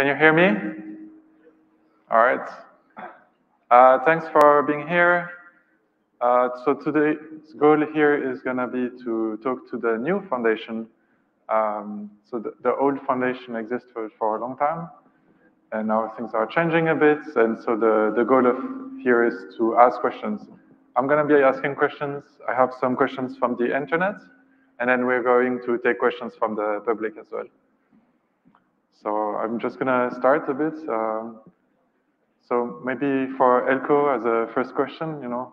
Can you hear me? All right. Uh, thanks for being here. Uh, so today's goal here is going to be to talk to the new foundation. Um, so the, the, old foundation existed for, for, a long time, and now things are changing a bit. And so the, the goal of here is to ask questions. I'm going to be asking questions. I have some questions from the internet, and then we're going to take questions from the public as well. So I'm just gonna start a bit. Um, so maybe for Eelco as a first question, you know,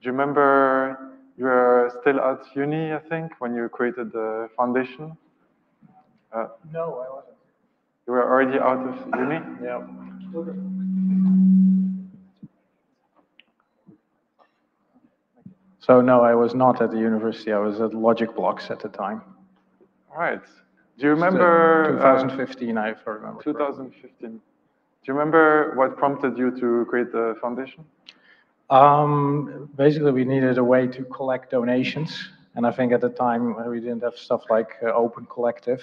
do you remember you were still at uni, I think, when you created the foundation? Uh, no, I wasn't. You were already out of uni? Yeah. So no, I was not at the university. I was at LogicBlox at the time. All right. Do you remember? 2015, uh, I remember. 2015. Do you remember what prompted you to create the foundation? Um, basically, we needed a way to collect donations, and I think at the time uh, we didn't have stuff like uh, Open Collective.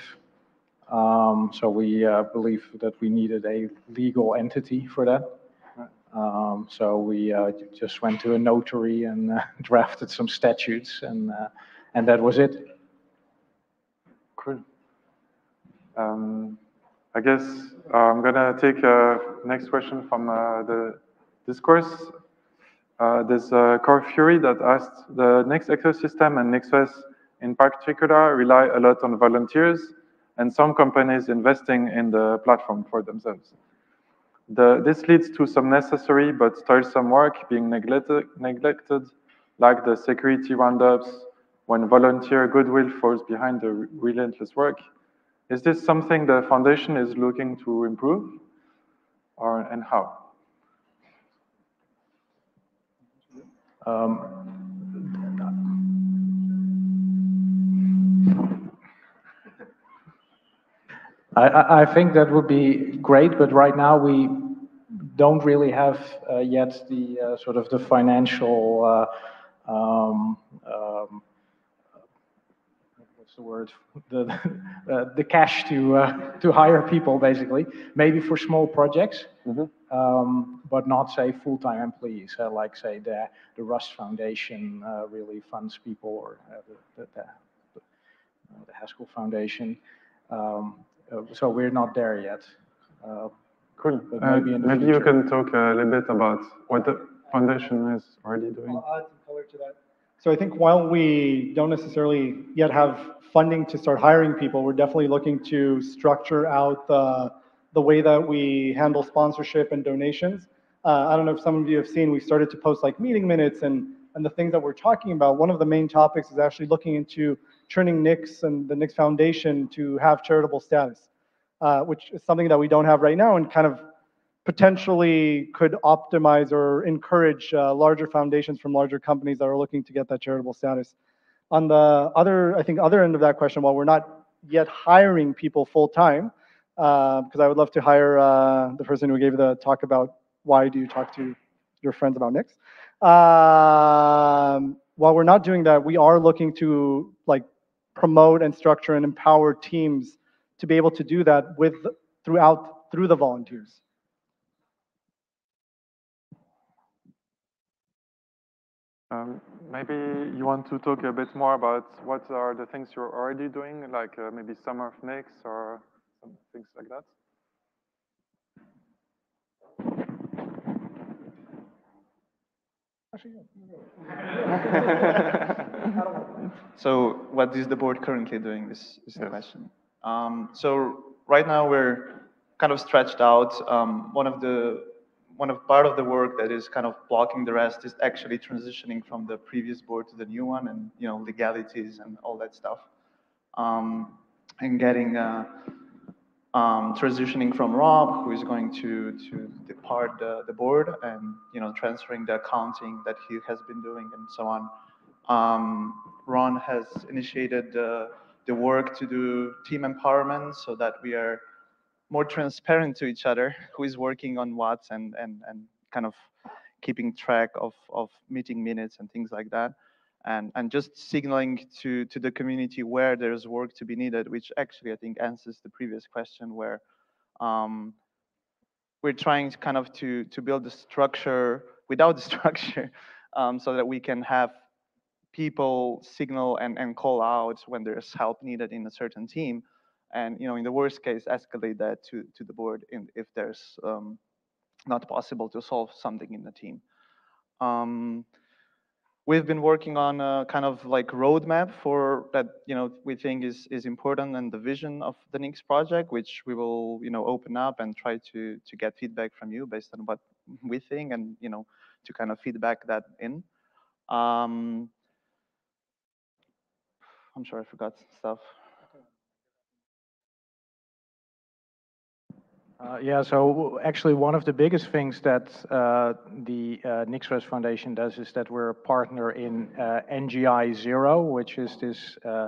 Um, so we uh, believe that we needed a legal entity for that. Um, so we uh, just went to a notary and uh, drafted some statutes, and and that was it. Cool. Um, I guess uh, I'm gonna take uh, next question from uh, the discourse. Uh, there's uh, Core Fury that asked, the Nix ecosystem and NixOS in particular rely a lot on volunteers and some companies investing in the platform for themselves. The, this leads to some necessary but toilsome work being neglected, neglected, like the security roundups, when volunteer goodwill falls behind the relentless work, is this something the foundation is looking to improve, or and how? Um, I, I, think that would be great, but right now we don't really have uh, yet the uh, sort of the financial uh, um, the word, the, uh, the cash to, uh, to hire people, basically, maybe for small projects, mm -hmm. um, but not, say, full-time employees, uh, like, say, the, the Rust Foundation uh, really funds people, or uh, the, the, the, the, Haskell Foundation. Um, uh, so we're not there yet. cool. maybe, maybe you can talk a little bit about what the foundation is already doing. I'll add some color to that. So I think while we don't necessarily yet have funding to start hiring people, we're definitely looking to structure out the, the way that we handle sponsorship and donations. Uh, I don't know if some of you have seen, we started to post like meeting minutes and, and the things that we're talking about. One of the main topics is actually looking into turning Nix and the Nix Foundation to have charitable status, uh, which is something that we don't have right now and kind of potentially could optimize or encourage uh, larger foundations from larger companies that are looking to get that charitable status. On the other, I think, other end of that question, while we're not yet hiring people full time, because uh, I would love to hire uh, the person who gave the talk about why do you talk to your friends about Nix. Um, while we're not doing that, we are looking to like promote and structure and empower teams to be able to do that with throughout through the volunteers. Um, maybe you want to talk a bit more about what are the things you're already doing, like uh, maybe Summer of Nix or some things like that? so what is the board currently doing is, is the question. Um, so right now we're kind of stretched out. Um, one of the one of part of the work that is kind of blocking the rest is actually transitioning from the previous board to the new one and you know legalities and all that stuff. Um, and getting uh, um, transitioning from Rob who is going to to depart the, the board and you know transferring the accounting that he has been doing and so on. Um, Ron has initiated the, the work to do team empowerment so that we are more transparent to each other, who is working on what, and and and kind of keeping track of of meeting minutes and things like that, and and just signaling to to the community where there's work to be needed, which actually I think answers the previous question where. Um, we're trying to kind of to to build the structure without the structure, um, so that we can have people signal and, and call out when there's help needed in a certain team, and you know in the worst case escalate that to to the board in, if there's um, not possible to solve something in the team. Um, we've been working on a kind of like roadmap for that you know we think is is important and the vision of the Nix project, which we will you know open up and try to to get feedback from you based on what we think and you know to kind of feedback that in. Um, I'm sure I forgot stuff. Uh, yeah, so actually one of the biggest things that uh, the uh, NixOS Foundation does is that we're a partner in uh, NGI Zero, which is this uh,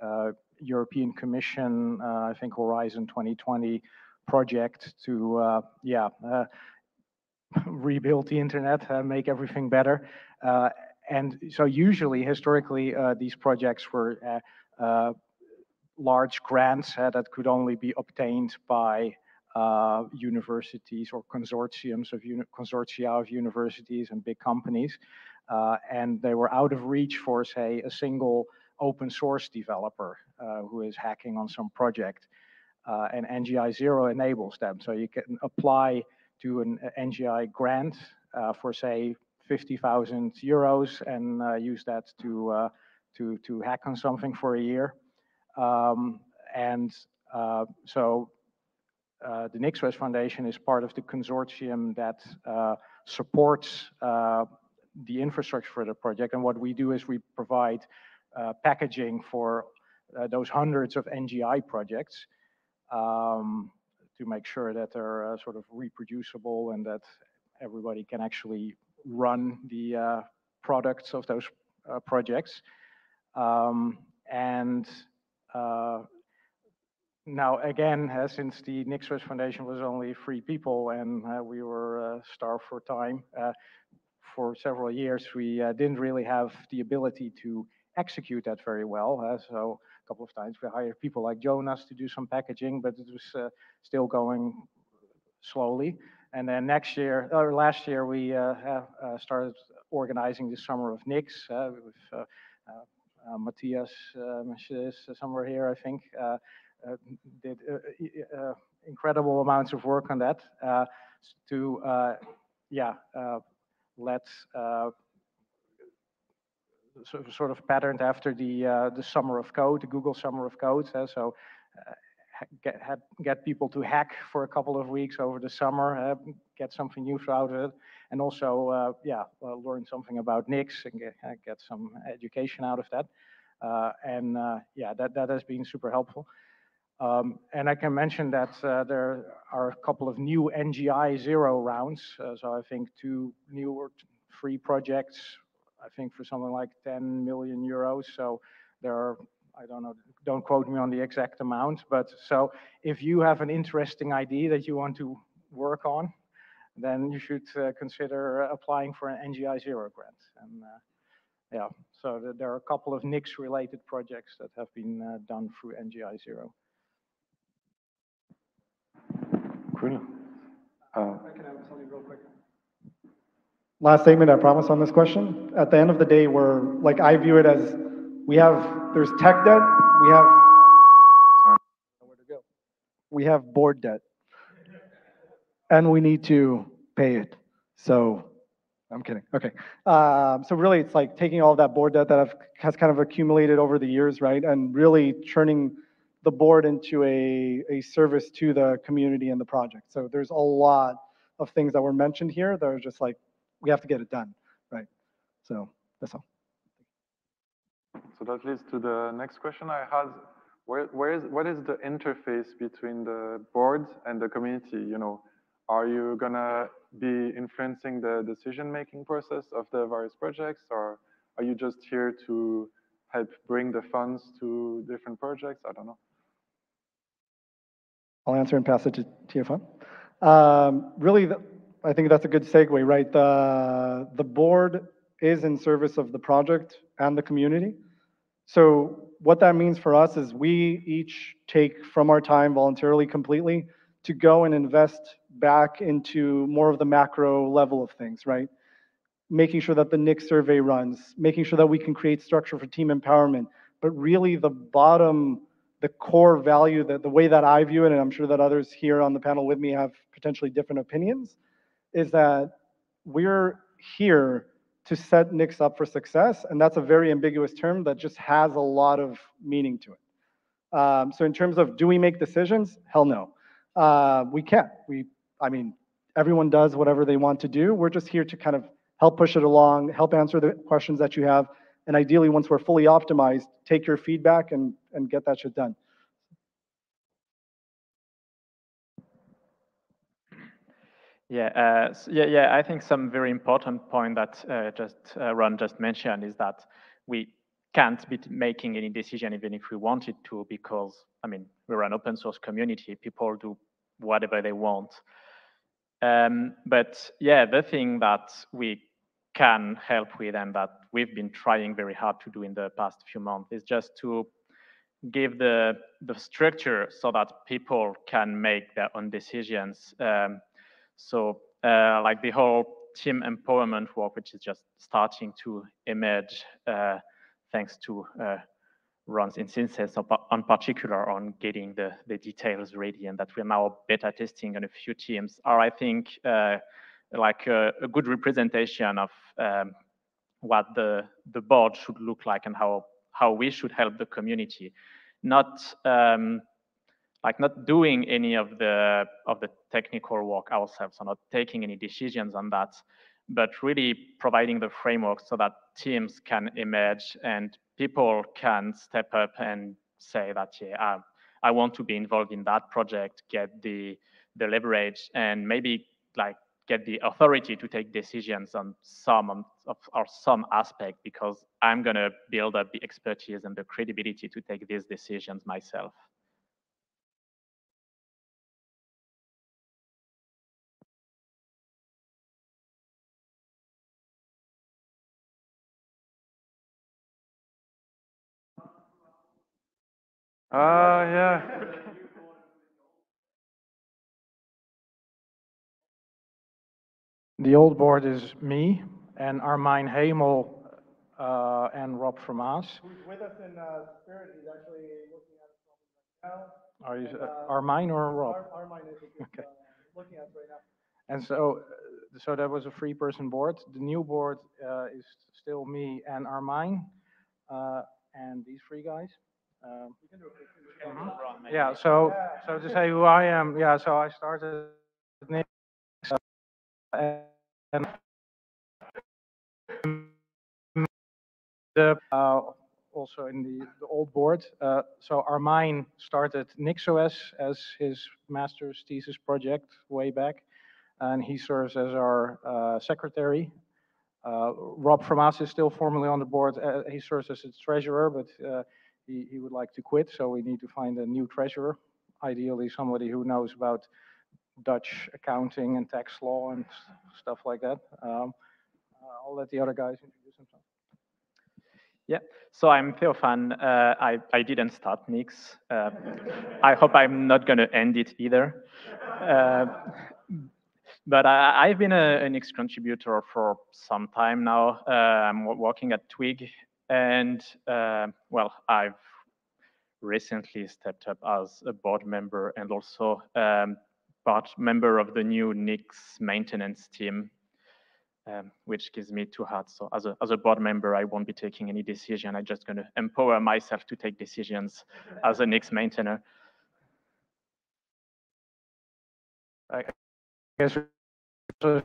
uh, European Commission, I think Horizon 2020 project to, yeah, rebuild the internet, make everything better. And so usually, historically, these projects were large grants that could only be obtained by uh, universities or consortiums of uni- consortia of universities and big companies, uh, and they were out of reach for, say, a single open source developer uh, who is hacking on some project. Uh, and NGI Zero enables them, so you can apply to an uh, NGI grant for, say, 50,000 euros and use that to to to hack on something for a year. Um, and uh, so uh, the NixOS Foundation is part of the consortium that uh, supports uh, the infrastructure for the project. And what we do is we provide uh, packaging for uh, those hundreds of NGI projects um, to make sure that they're sort of reproducible and that everybody can actually run the products of those projects. Um, and now, again, uh, since the NixOS Foundation was only three people and uh, we were uh, starved for time uh, for several years, we uh, didn't really have the ability to execute that very well. uh, so a couple of times we hired people like Jonas to do some packaging, but it was still going slowly. And then next year, or last year, we started organizing the Summer of Nix with uh, Matthias uh, somewhere here, I think. Did uh, uh, incredible amounts of work on that uh, to, yeah, let sort of patterned after the the Summer of Code, the Google Summer of Code. so get had, get people to hack for a couple of weeks over the summer, uh, get something new out of it, and also uh, yeah, uh, learn something about Nix and get, get some education out of that. And yeah, that that has been super helpful. Um, and I can mention that uh, there are a couple of new NGI zero rounds. Uh, so I think two new or three projects, I think for something like 10 million euros. So there are, I don't know, don't quote me on the exact amount, but so if you have an interesting idea that you want to work on, then you should uh, consider applying for an NGI zero grant. And uh, yeah, so th- there are a couple of Nix related projects that have been uh, done through NGI zero. Cool. Uh. Last statement, I promise on this question. At the end of the day, we're, like, I view it as, we have, there's tech debt, we have? We have board debt. And we need to pay it. So, I'm kidding, okay. Um, so really, it's like taking all that board debt that have, has kind of accumulated over the years, right? And really turning the board into a, a service to the community and the project. So there's a lot of things that were mentioned here that are just like, we have to get it done, right? So that's all. So that leads to the next question I had. Where, where is, what is the interface between the board and the community? You know, are you gonna be influencing the decision-making process of the various projects, or are you just here to help bring the funds to different projects? I don't know. I'll answer and pass it to Théophane. Um, really, the- I think that's a good segue, right? The, the board is in service of the project and the community. So what that means for us is we each take from our time voluntarily completely to go and invest back into more of the macro level of things, right? Making sure that the Nix survey runs, making sure that we can create structure for team empowerment. But really the bottom, the core value, that the way that I view it, and I'm sure that others here on the panel with me have potentially different opinions, is that we're here to set Nix up for success, and that's a very ambiguous term that just has a lot of meaning to it. Um, so in terms of do we make decisions? Hell no. Uh, we can't. We, I mean, everyone does whatever they want to do. We're just here to kind of help push it along, help answer the questions that you have, and ideally, once we're fully optimized, take your feedback and, and get that shit done. Yeah, uh, yeah, yeah. I think some very important point that uh, just uh, Ron just mentioned is that we can't be making any decision even if we wanted to, because I mean we're an open source community. People do whatever they want. Um, but yeah, the thing that we can help with and that we've been trying very hard to do in the past few months is just to give the the structure so that people can make their own decisions. Um, so uh, like the whole team empowerment work, which is just starting to emerge uh, thanks to uh, Ron's insistence on particular on getting the, the details ready and that we're now beta testing on a few teams are, I think, uh, like a, a, good representation of um, what the, the board should look like and how, how we should help the community. Not um, like not doing any of the of the technical work ourselves or not taking any decisions on that but really providing the framework so that teams can emerge and people can step up and say that yeah I, I want to be involved in that project get the the leverage and maybe like get the authority to take decisions on some of or some aspect because I'm going to build up the expertise and the credibility to take these decisions myself. Ah, uh, yeah. The old board is me and Armijn Hemel uh, and Rob Vermaas. Who's with us in uh, spirit? He's actually looking at it right now. Are you and, uh, Armijn or Rob? Ar Armijn is okay. Uh, looking at it right now. And so, so that was a three-person board. The new board uh, is still me and Armijn, uh, and these three guys. Um, mm-hmm. Yeah, so so to say who I am, yeah, so I started Nix, uh, and the, uh, also in the, the old board. Uh, so Armijn started NixOS as his master's thesis project way back, and he serves as our uh, secretary. Uh, Rob Vermaas is still formally on the board. Uh, he serves as its treasurer, but uh, he, he would like to quit, so we need to find a new treasurer, ideally somebody who knows about Dutch accounting and tax law and stuff like that. Um, uh, I'll let the other guys introduce themselves. Yeah, so I'm Théophane. Uh, I, I didn't start Nix. Uh, I hope I'm not going to end it either. Uh, but I, have been a, a Nix contributor for some time now. Uh, I'm working at Tweag and uh, well, I've recently stepped up as a board member and also um, part member of the new Nix maintenance team, um, which gives me two hats. So as a, as a board member, I won't be taking any decision. I'm just going to empower myself to take decisions as a Nix maintainer. I guess uh,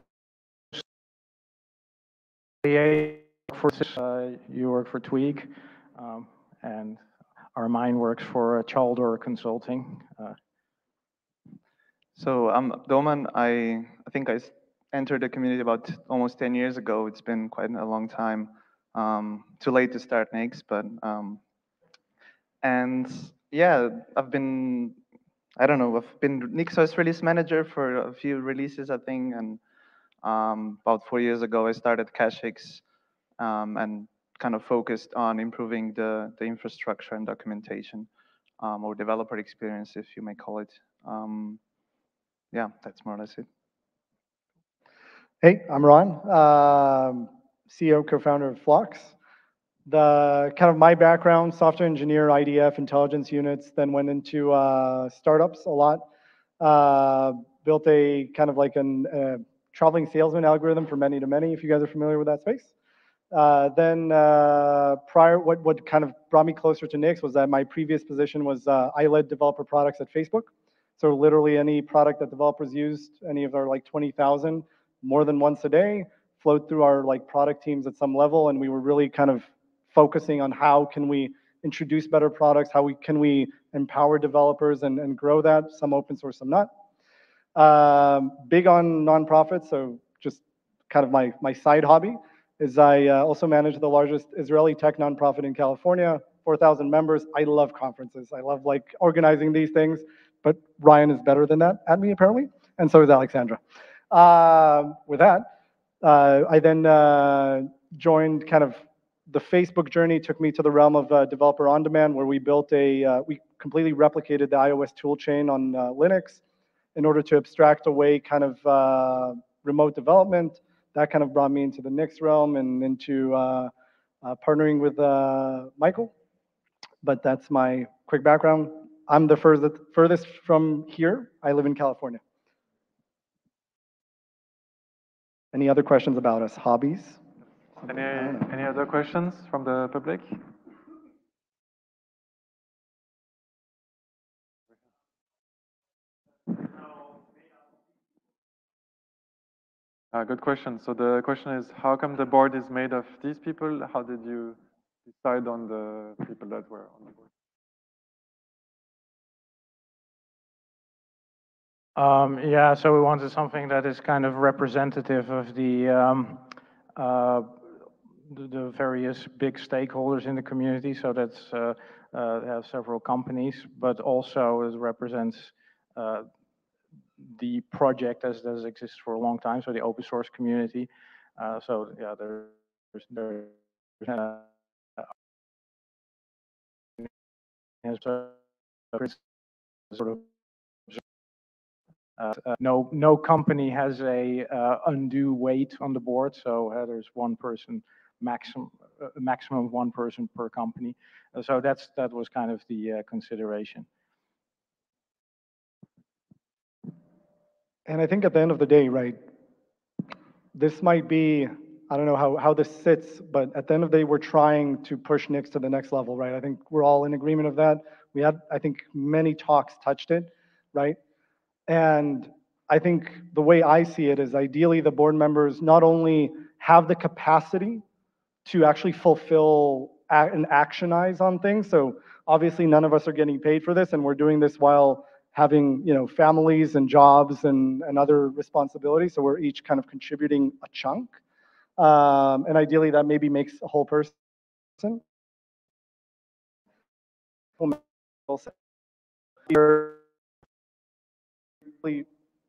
you work for Tweag, um, and Armijn works for uh, Tjaldur Consulting. Uh, so I'm um, Domen. I I think I entered the community about almost 10 years ago. It's been quite a long time. Um, too late to start Nix, but um, and yeah, I've been I don't know. I've been NixOS release manager for a few releases, I think, and um, about four years ago I started Cachix um, and kind of focused on improving the, the infrastructure and documentation um, or developer experience, if you may call it. Um, yeah, that's more or less it. Hey, I'm Ron, um, CEO, co-founder of Flox. The kind of my background, software engineer, IDF, intelligence units, then went into uh, startups a lot. Uh, built a kind of like an traveling salesman algorithm for many to many, if you guys are familiar with that space. Uh, then uh, prior, what, what kind of brought me closer to Nix was that my previous position was uh, I led developer products at Facebook. So literally any product that developers used, any of our like 20,000, more than once a day, flowed through our like product teams at some level, and we were really kind of focusing on how can we introduce better products, how we can we empower developers and, and grow that, some open source, some not. Um, big on nonprofits, so just kind of my, my side hobby is I uh, also manage the largest Israeli tech nonprofit in California, 4,000 members. I love conferences. I love like organizing these things, but Ryan is better than that at me apparently, and so is Alexandra. Uh, with that, uh, I then uh, joined kind of the Facebook journey took me to the realm of uh, developer on demand, where we built a, uh, we completely replicated the iOS toolchain on uh, Linux in order to abstract away kind of remote development. That kind of brought me into the Nix realm and into partnering with Michael. But that's my quick background. I'm the furthest, furthest from here. I live in California. Any other questions about us? Hobbies? Any, any other questions from the public? Uh, good question. So the question is, how come the board is made of these people? How did you decide on the people that were on the board? Um, yeah, so we wanted something that is kind of representative of the um, uh, the, the, various big stakeholders in the community. So that's uh, uh, several companies, but also it represents uh, the project as does exist for a long time, so the open source community. Uh, so yeah, there's there's uh, sort of uh, no no company has a uh, undue weight on the board, so uh, there's one person maximum uh, maximum one person per company. so that's that was kind of the consideration. And I think at the end of the day, right, this might be, I don't know how, how this sits, but at the end of the day, we're trying to push Nix to the next level, right? I think we're all in agreement of that. We had, I think, many talks touched it, right? And I think the way I see it is ideally the board members not only have the capacity to actually fulfill and actionize on things. So obviously none of us are getting paid for this and we're doing this while having you know families and jobs and, and other responsibilities. So we're each kind of contributing a chunk. Um, and ideally that maybe makes a whole person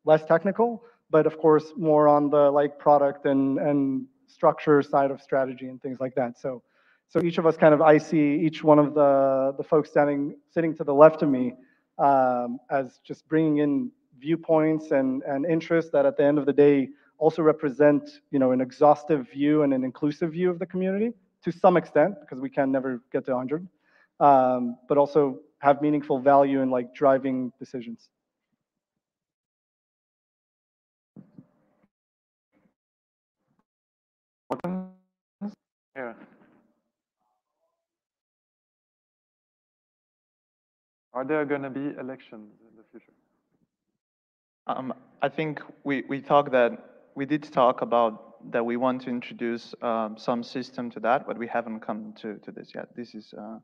less technical, but of course more on the like product and, and structure side of strategy and things like that. So, so each of us kind of, I see each one of the, the folks standing, sitting to the left of me um, as just bringing in viewpoints and, and interests that at the end of the day also represent you know, an exhaustive view and an inclusive view of the community to some extent, because we can never get to 100, um, but also have meaningful value in like driving decisions. Yeah. Are there going to be elections in the future? Um, I think we, we talked that, we did talk about that we want to introduce um, some system to that, but we haven't come to, to this yet. This is uh,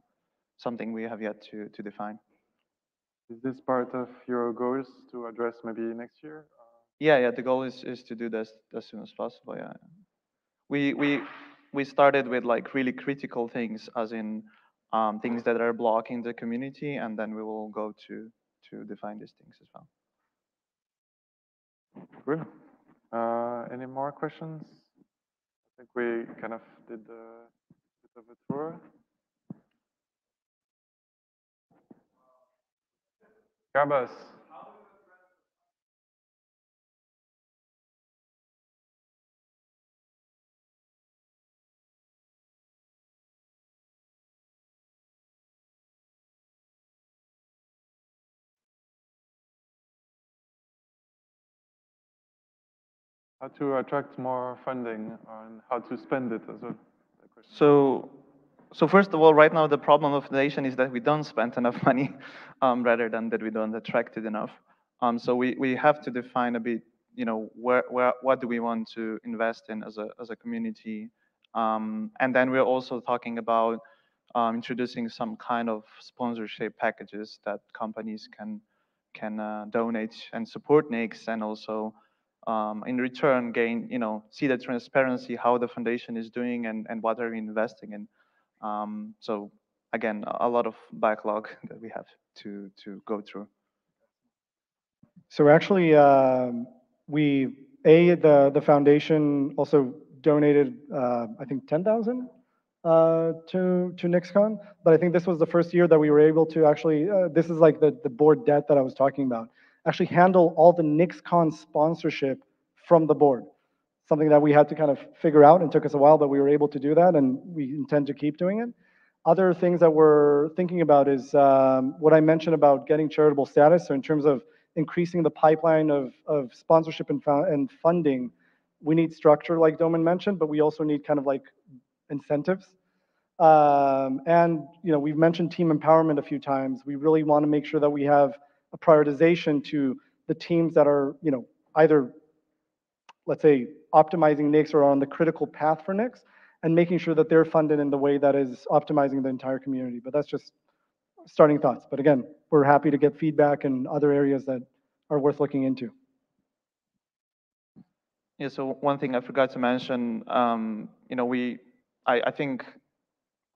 something we have yet to, to define. Is this part of your goals to address maybe next year? Yeah, yeah, the goal is, is to do this as soon as possible, yeah. We, we, we started with like really critical things, as in um, things that are blocking the community, and then we will go to to define these things as well. Good. Uh, any more questions? I think we kind of did a bit of a tour. Garbus. How to attract more funding and how to spend it as well. So, so first of all, right now the problem of the nation is that we don't spend enough money, um, rather than that we don't attract it enough. Um, so we, we have to define a bit, you know, where, where what do we want to invest in as a as a community, um, and then we're also talking about um, introducing some kind of sponsorship packages that companies can can uh, donate and support NIX and also um, in return gain, you know, see the transparency, how the foundation is doing and, and what are we investing in. Um, so again, a lot of backlog that we have to, to go through. So actually, um, we, A, the, the foundation also donated, uh, I think, 10,000 uh, to, to NixCon. But I think this was the first year that we were able to actually, uh, this is like the, the board debt that I was talking about actually handle all the NixCon sponsorship from the board. Something that we had to kind of figure out and took us a while, but we were able to do that and we intend to keep doing it. Other things that we're thinking about is um, what I mentioned about getting charitable status. So in terms of increasing the pipeline of, of sponsorship and, and funding, we need structure like Domen mentioned, but we also need kind of like incentives. Um, and you know, we've mentioned team empowerment a few times. We really want to make sure that we have a prioritization to the teams that are, you know, either, let's say, optimizing NIX or on the critical path for NIX, and making sure that they're funded in the way that is optimizing the entire community. But that's just starting thoughts. But again, we're happy to get feedback in other areas that are worth looking into. Yeah, so one thing I forgot to mention, um, you know, we, I, I think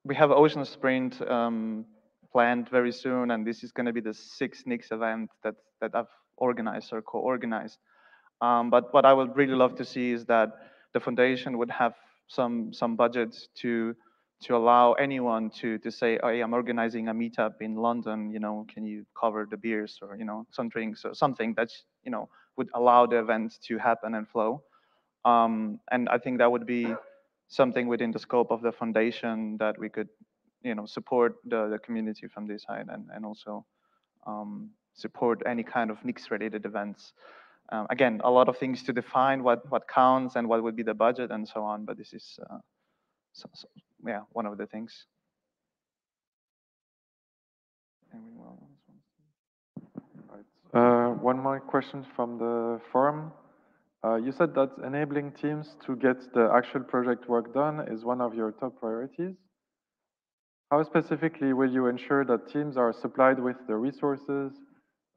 we have Ocean Sprint um, planned very soon, and this is going to be the sixth Nix event that that I've organized or co-organized. Um, but what I would really love to see is that the foundation would have some some budget to to allow anyone to to say, oh, hey, I'm organizing a meetup in London. You know, can you cover the beers or you know some drinks or something that you know would allow the event to happen and flow. Um, and I think that would be something within the scope of the foundation that we could you know support the, the community from this side and and also um, support any kind of Nix related events. Um, again, a lot of things to define what what counts and what would be the budget and so on. But this is uh, so, so, yeah one of the things. Uh, one more question from the forum. Uh, you said that enabling teams to get the actual project work done is one of your top priorities. How specifically will you ensure that teams are supplied with the resources,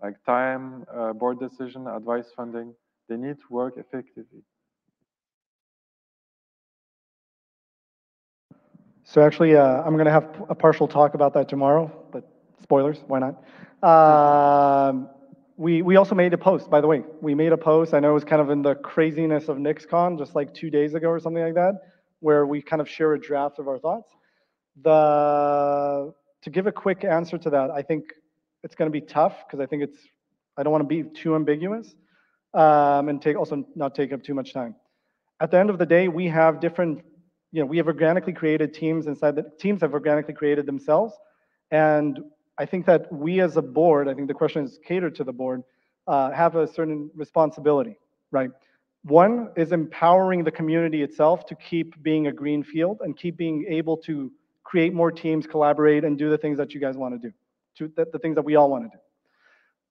like time, uh, board decision, advice funding, they need to work effectively? So actually, uh, I'm going to have a partial talk about that tomorrow, but spoilers, why not? Um, we, we also made a post, by the way. We made a post, I know it was kind of in the craziness of NixCon, just like two days ago or something like that, where we kind of share a draft of our thoughts. The, to give a quick answer to that, I think it's going to be tough because I think it's, I don't want to be too ambiguous um, and take also not take up too much time. At the end of the day, we have different, you know, we have organically created teams inside the teams have organically created themselves. And I think that we as a board, I think the question is catered to the board, uh, have a certain responsibility, right? One is empowering the community itself to keep being a green field and keep being able to create more teams, collaborate, and do the things that you guys want to do, to the, the things that we all want to do.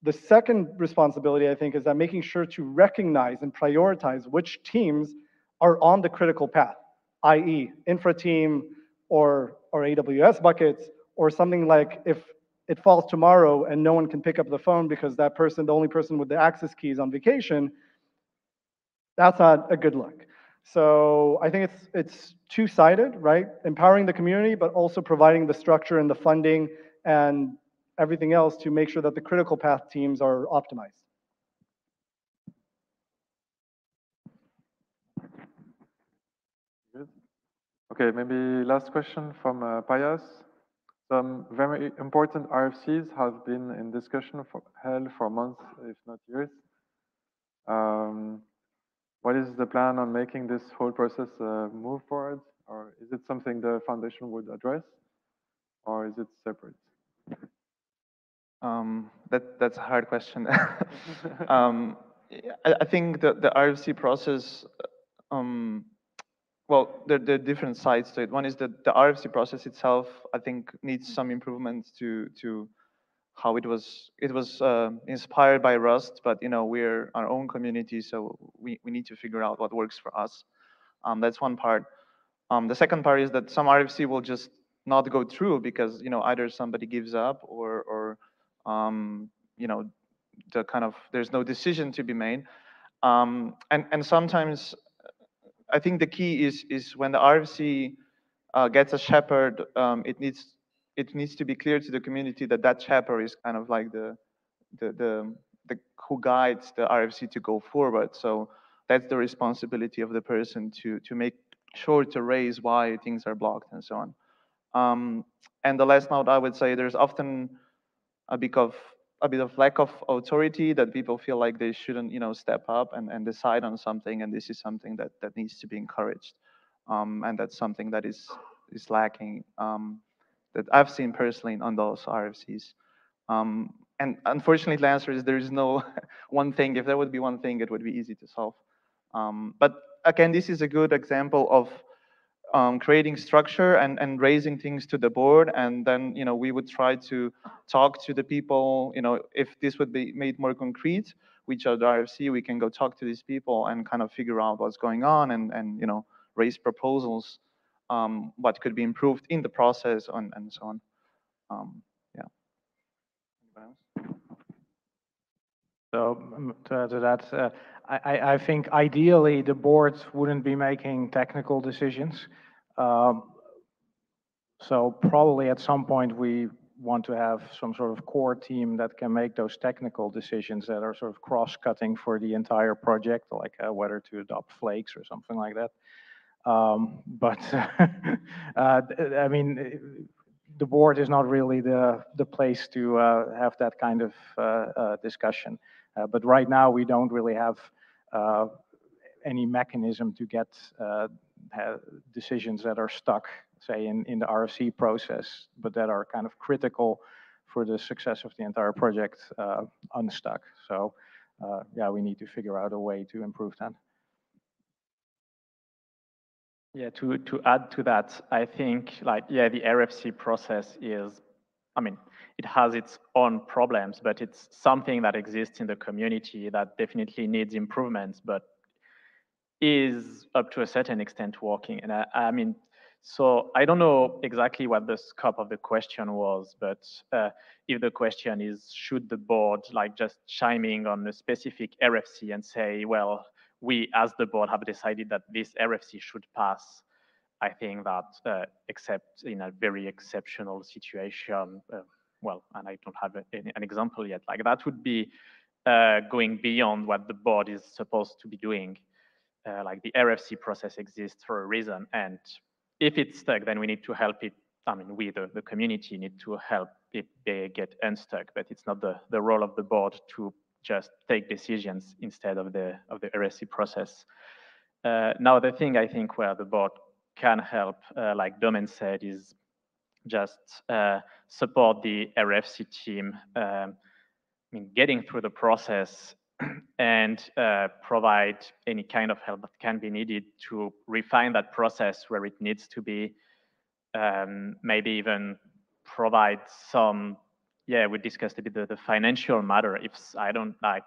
The second responsibility, I think, is that making sure to recognize and prioritize which teams are on the critical path, i.e., infra team or, or AWS buckets, or something like if it falls tomorrow and no one can pick up the phone because that person, the only person with the access key is on vacation, that's not a good look. So I think it's it's two-sided, right? Empowering the community, but also providing the structure and the funding and everything else to make sure that the critical path teams are optimized. Okay, maybe last question from uh, Payas. Some very important RFCs have been in discussion for hell for months, if not years. Um, what is the plan on making this whole process uh, move forward? Or is it something the foundation would address? Or is it separate? Um, that, that's a hard question. um, I, I think the, the RFC process, um, well, there, there are different sides to it. One is that the RFC process itself, I think, needs some improvements to to how it was it was uh, inspired by Rust, but you know we're our own community, so we, we need to figure out what works for us. Um, that's one part. Um, the second part is that some RFC will just not go through because you know either somebody gives up or or um, you know the kind of there's no decision to be made. Um, and and sometimes I think the key is is when the RFC uh, gets a shepherd, um, it needs it needs to be clear to the community that that shepherd is kind of like the the the, the who guides the RFC to go forward. So that's the responsibility of the person to to make sure to raise why things are blocked and so on. Um, and the last note I would say there's often a bit of a bit of lack of authority that people feel like they shouldn't you know step up and, and decide on something and this is something that that needs to be encouraged um, and that's something that is is lacking um, that I've seen personally on those RFCs um, and unfortunately the answer is there is no one thing. If there would be one thing it would be easy to solve. Um, but again this is a good example of um, creating structure and, and raising things to the board. And then, you know, we would try to talk to the people, you know, if this would be made more concrete, which are the RFC, we can go talk to these people and kind of figure out what's going on and, and you know, raise proposals, um, what could be improved in the process and, and so on. Um, yeah. So to to that, uh, I, I think ideally the board wouldn't be making technical decisions. Um, so probably at some point we want to have some sort of core team that can make those technical decisions that are sort of cross-cutting for the entire project, like uh, whether to adopt flakes or something like that. Um, but uh, I mean, the board is not really the the place to uh, have that kind of uh, discussion. But right now we don't really have any mechanism to get decisions that are stuck, say, in, in the RFC process, but that are kind of critical for the success of the entire project uh, unstuck. So uh, yeah, we need to figure out a way to improve that. Yeah, to, to add to that, I think like, yeah, the RFC process is, I mean, it has its own problems, but it's something that exists in the community that definitely needs improvements, but is up to a certain extent working. And I, I mean, so I don't know exactly what the scope of the question was, but uh, if the question is, should the board like just chiming on a specific RFC and say, well, we as the board have decided that this RFC should pass, I think that uh, except in a very exceptional situation, uh, well, and I don't have a, an example yet, like that would be uh, going beyond what the board is supposed to be doing uh, like the RFC process exists for a reason. And if it's stuck, then we need to help it. I mean, we, the, the community, need to help it get unstuck, but it's not the, the role of the board to just take decisions instead of the, of the RFC process. Uh, now, the thing I think where the board can help, uh, like Domen said, is just uh, support the RFC team um, I mean, getting through the process and uh, provide any kind of help that can be needed to refine that process where it needs to be. Um, maybe even provide some, yeah, we discussed a bit the, the financial matter. If I don't like,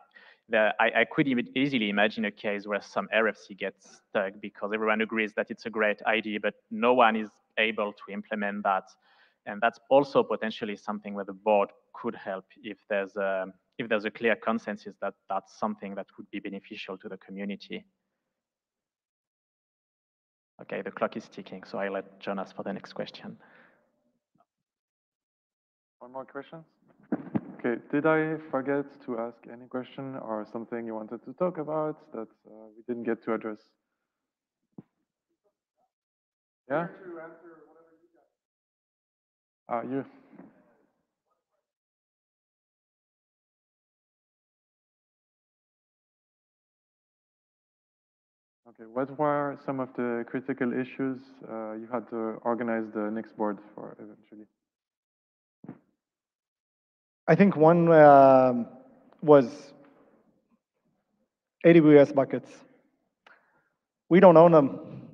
I, I could easily imagine a case where some RFC gets stuck because everyone agrees that it's a great idea, but no one is able to implement that. And that's also potentially something where the board could help if there's a, if there's a clear consensus that that's something that would be beneficial to the community. Okay, the clock is ticking, so I let Jonas for the next question. One more question? Okay, did I forget to ask any question or something you wanted to talk about that uh, we didn't get to address? Yeah? Uh, you. Okay, what were some of the critical issues uh, you had to organize the next board for eventually? I think one um, was AWS buckets. We don't own them,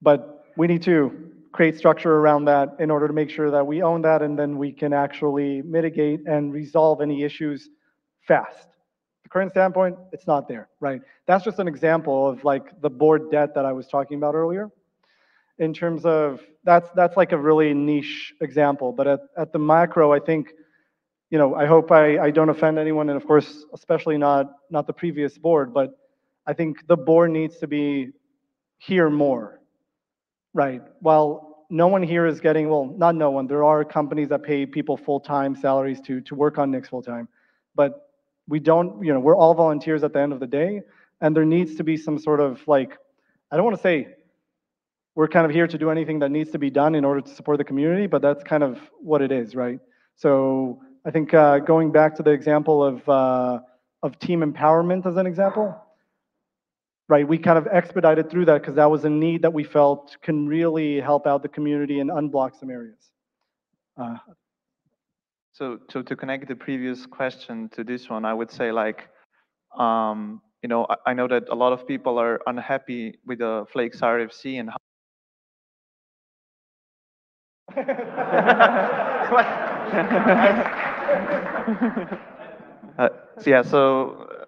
but we need to create structure around that in order to make sure that we own that and then we can actually mitigate and resolve any issues fast. The current standpoint, it's not there, right? That's just an example of like the board debt that I was talking about earlier. In terms of that's that's like a really niche example, but at, at the macro, I think, you know, I hope I, I don't offend anyone, and of course, especially not not the previous board, but I think the board needs to be here more, right? While no one here is getting, well, not no one, there are companies that pay people full-time salaries to, to work on Nix full-time, but we don't, you know, we're all volunteers at the end of the day, and there needs to be some sort of like, I don't want to say we're kind of here to do anything that needs to be done in order to support the community, but that's kind of what it is, right? So I think uh, going back to the example of, uh, of team empowerment as an example, right? We kind of expedited through that because that was a need that we felt can really help out the community and unblock some areas. Uh, So, so to connect the previous question to this one, I would say like, um, you know, I, I know that a lot of people are unhappy with the Flakes RFC and how uh, so yeah, so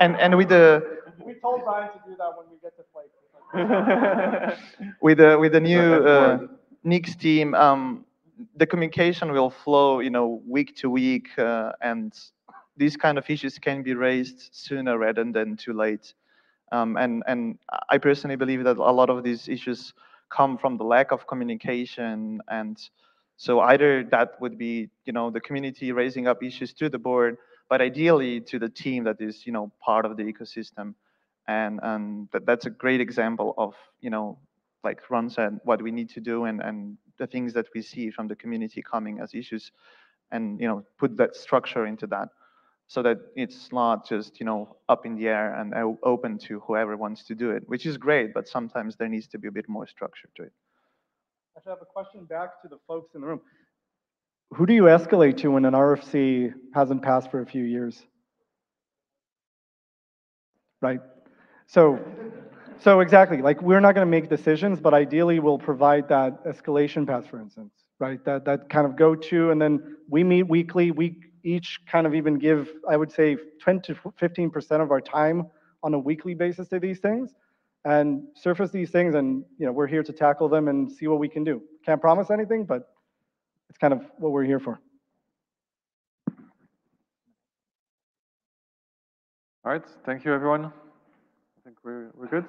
and and with the we told Brian to do that when we get to Flake. with the with the new Go uh, ahead. Nix team, um, the communication will flow, you know, week to week, uh, and these kind of issues can be raised sooner rather than too late. Um, and and I personally believe that a lot of these issues come from the lack of communication, and so either that would be, you know, the community raising up issues to the board, but ideally to the team that is, you know, part of the ecosystem. And and that, that's a great example of you know like Ron said what we need to do and and the things that we see from the community coming as issues and you know put that structure into that so that it's not just you know up in the air and open to whoever wants to do it which is great but sometimes there needs to be a bit more structure to it I should have a question back to the folks in the room. Who do you escalate to when an RFC hasn't passed for a few years? Right? So, so exactly, like we're not going to make decisions, but ideally we'll provide that escalation path, for instance, right? That, that kind of go to, and then we meet weekly. We each kind of even give, I would say, 10 to 15% of our time on a weekly basis to these things and surface these things and you know we're here to tackle them and see what we can do can't promise anything but it's kind of what we're here for All right, thank you, everyone. I think we're, we're good.